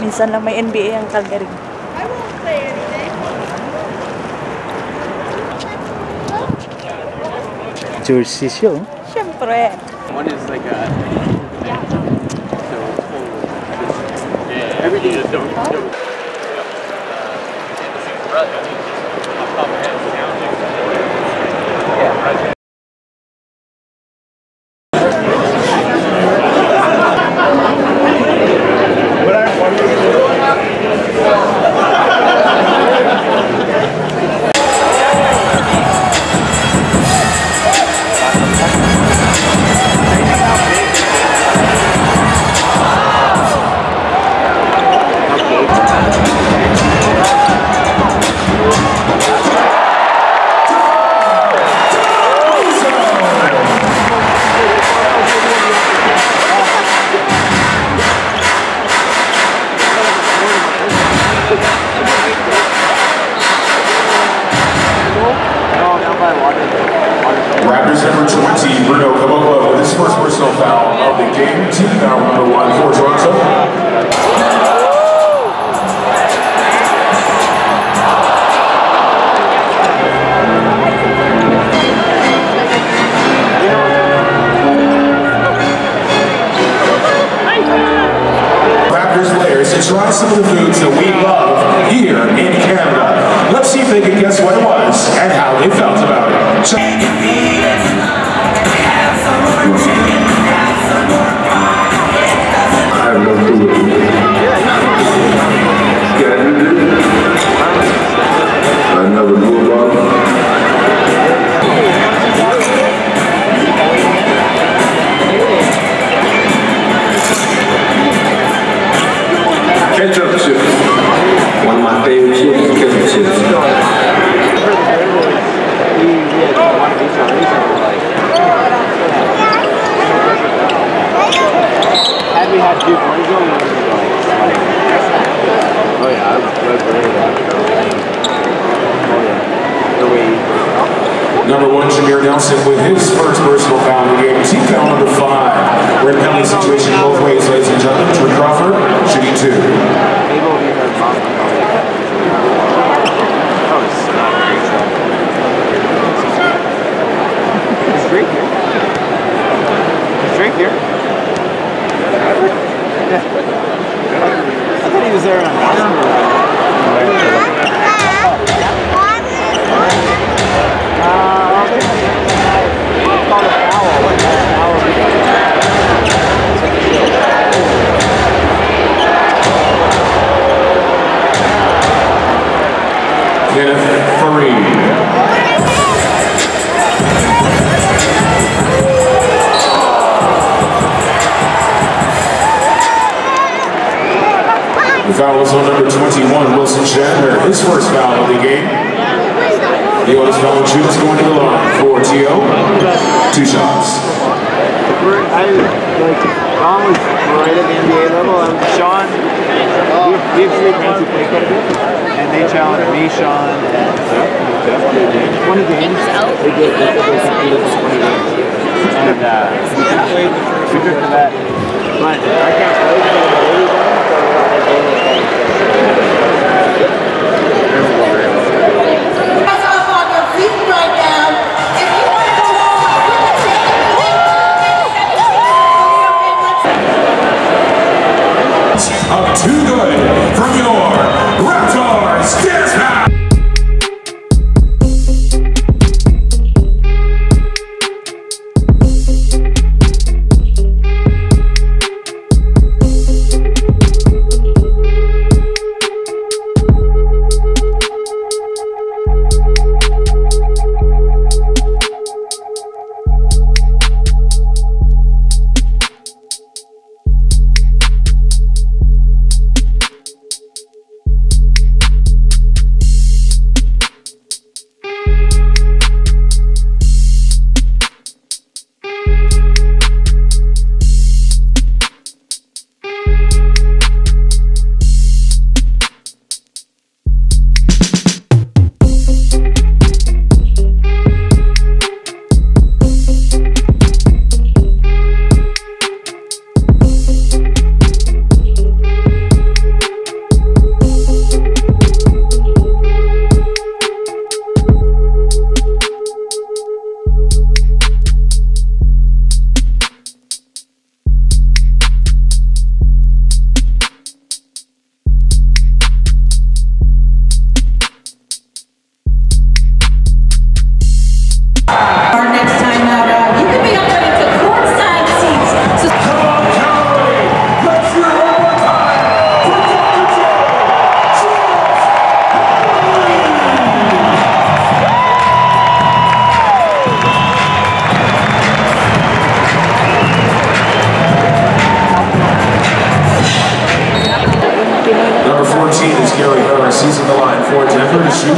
Minsan lang may NBA ang Calgary. Jersey siya. oh. Siyempre. One is like a. So yeah, everything is don't. don't. Raptors number 20, Bruno Caboclo, with his first personal foul of the game. Team foul number one for Toronto. Try some of the foods that we love here in Canada. Let's see if they can guess what it was and how they felt about it. I have no Number one, Jameer Nelson with his first personal foul of the game. Team foul number five. We're in penalty situation both ways, ladies and gentlemen. Drew Crawford, shooting two. A here? Yeah. I thought he was there on basketball. Uh, I don't think it's called a foul. Like, a foul. Kenneth Faried. The foul is on number 21, Wilson Chandler. His first foul of the game. The oldest foul shooter is going to the line for T.O. Two shots. I like was right at the NBA level. Um, Sean, we, have three friends who play quite and they challenged me, Sean, and Jeff. Jeff Twenty games. Did. They did. They for twenty games, and uh, we played. That, but I can't play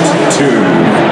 Two.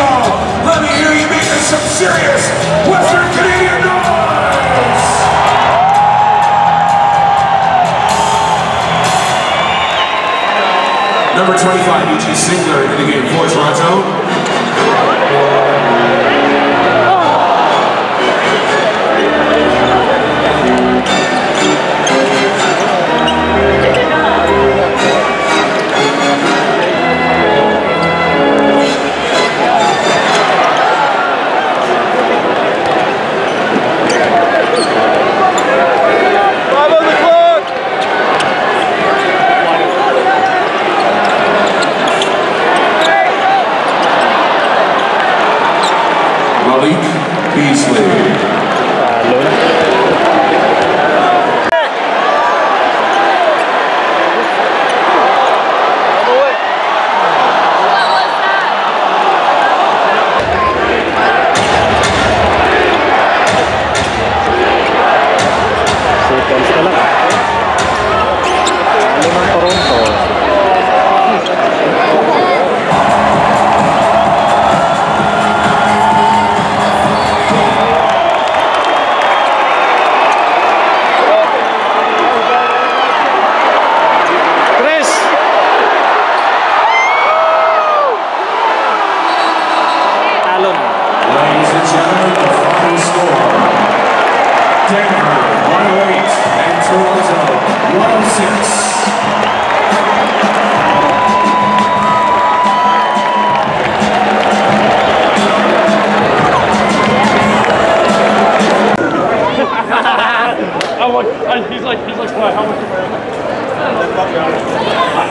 y'all. Let me hear you making some serious Western Canadian noise. Number 25, E.J. Singler, in the game for Toronto. Malik Beasley. Talo Denver 108 and Toronto 106. I'm like, he's like, he's like, how much?